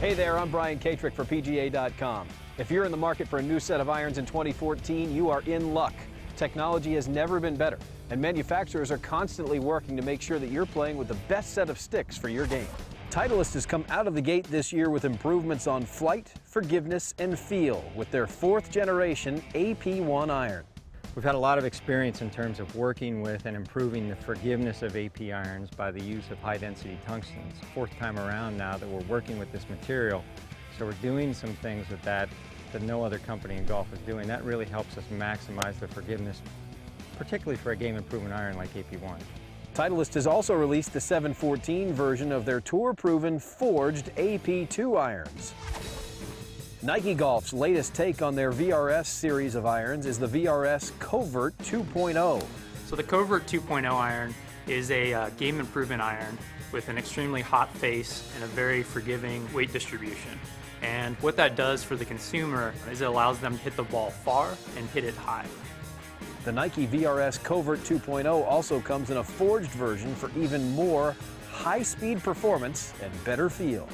Hey there, I'm Brian Katrick for PGA.com. If you're in the market for a new set of irons in 2014, you are in luck. Technology has never been better, and manufacturers are constantly working to make sure that you're playing with the best set of sticks for your game. Titleist has come out of the gate this year with improvements on flight, forgiveness, and feel with their fourth generation AP1 iron. We've had a lot of experience in terms of working with and improving the forgiveness of AP irons by the use of high density tungsten. It's the fourth time around now that we're working with this material. So we're doing some things with that that no other company in golf is doing. That really helps us maximize the forgiveness, particularly for a game improvement iron like AP1. Titleist has also released the 714 version of their tour-proven forged AP2 irons. Nike Golf's latest take on their VRS series of irons is the VRS Covert 2.0. So the Covert 2.0 iron is a uh, game improvement iron with an extremely hot face and a very forgiving weight distribution. And what that does for the consumer is it allows them to hit the ball far and hit it high. The Nike VRS Covert 2.0 also comes in a forged version for even more high-speed performance and better feel.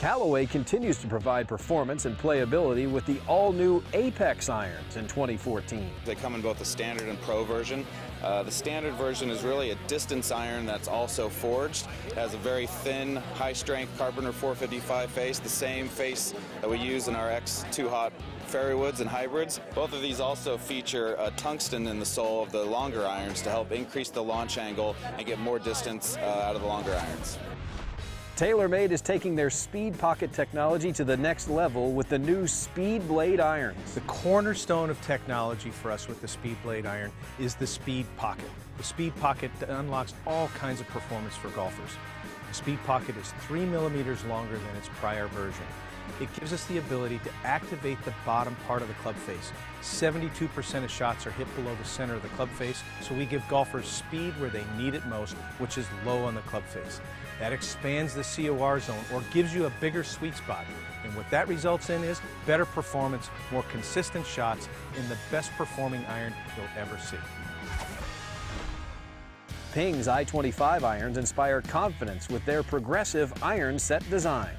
Callaway continues to provide performance and playability with the all-new Apex irons in 2014. They come in both the standard and pro version. Uh, the standard version is really a distance iron that's also forged. It has a very thin, high-strength Carpenter 455 face, the same face that we use in our X2 Hot Fairwoods and hybrids. Both of these also feature a tungsten in the sole of the longer irons to help increase the launch angle and get more distance uh, out of the longer irons. TaylorMade is taking their Speed Pocket technology to the next level with the new Speed Blade irons. The cornerstone of technology for us with the Speed Blade iron is the Speed Pocket. The Speed Pocket unlocks all kinds of performance for golfers. The Speed Pocket is three millimeters longer than its prior version. It gives us the ability to activate the bottom part of the club face. 72% of shots are hit below the center of the club face, so we give golfers speed where they need it most, which is low on the club face. That expands the COR zone or gives you a bigger sweet spot. And what that results in is better performance, more consistent shots, and the best performing iron you'll ever see. Ping's I-25 irons inspire confidence with their progressive iron set design.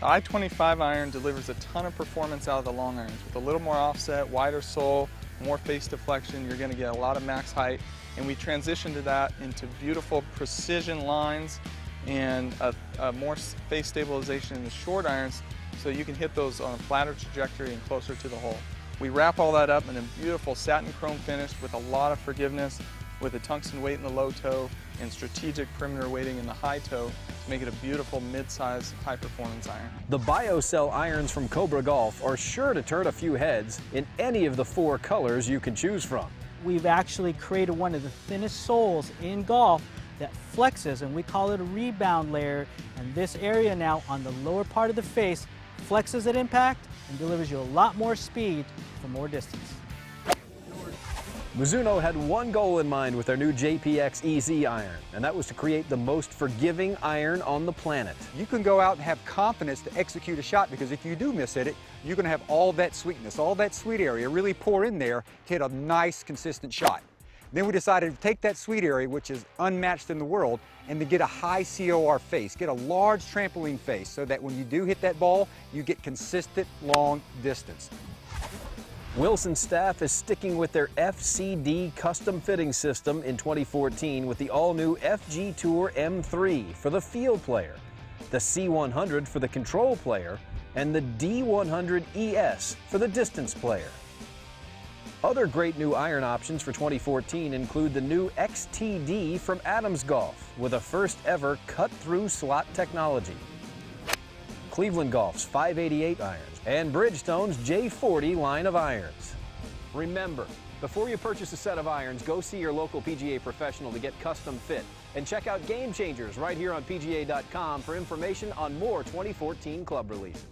The I-25 iron delivers a ton of performance out of the long irons. With a little more offset, wider sole, more face deflection, you're going to get a lot of max height. And we transitioned to that into beautiful precision lines and a, a more face stabilization in the short irons so you can hit those on a flatter trajectory and closer to the hole. We wrap all that up in a beautiful satin chrome finish with a lot of forgiveness with a tungsten weight in the low toe and strategic perimeter weighting in the high toe to make it a beautiful mid-size high-performance iron. The BioCell irons from Cobra Golf are sure to turn a few heads in any of the four colors you can choose from. We've actually created one of the thinnest soles in golf that flexes and we call it a rebound layer and this area now on the lower part of the face flexes at impact and delivers you a lot more speed for more distance. Mizuno had one goal in mind with their new JPX EZ iron, and that was to create the most forgiving iron on the planet. You can go out and have confidence to execute a shot because if you do miss it, you're going to have all that sweetness, all that sweet area really pour in there to hit a nice, consistent shot. Then we decided to take that sweet area, which is unmatched in the world, and to get a high COR face, get a large trampoline face so that when you do hit that ball, you get consistent long distance. Wilson staff is sticking with their FCD custom fitting system in 2014 with the all-new FG Tour M3 for the field player, the C100 for the control player, and the D100 ES for the distance player. Other great new iron options for 2014 include the new XTD from Adams Golf with a first ever cut-through slot technology. Cleveland Golf's 588 irons and Bridgestone's J40 line of irons. Remember, before you purchase a set of irons, go see your local PGA professional to get custom fit. And check out Game Changers right here on PGA.com for information on more 2014 club releases.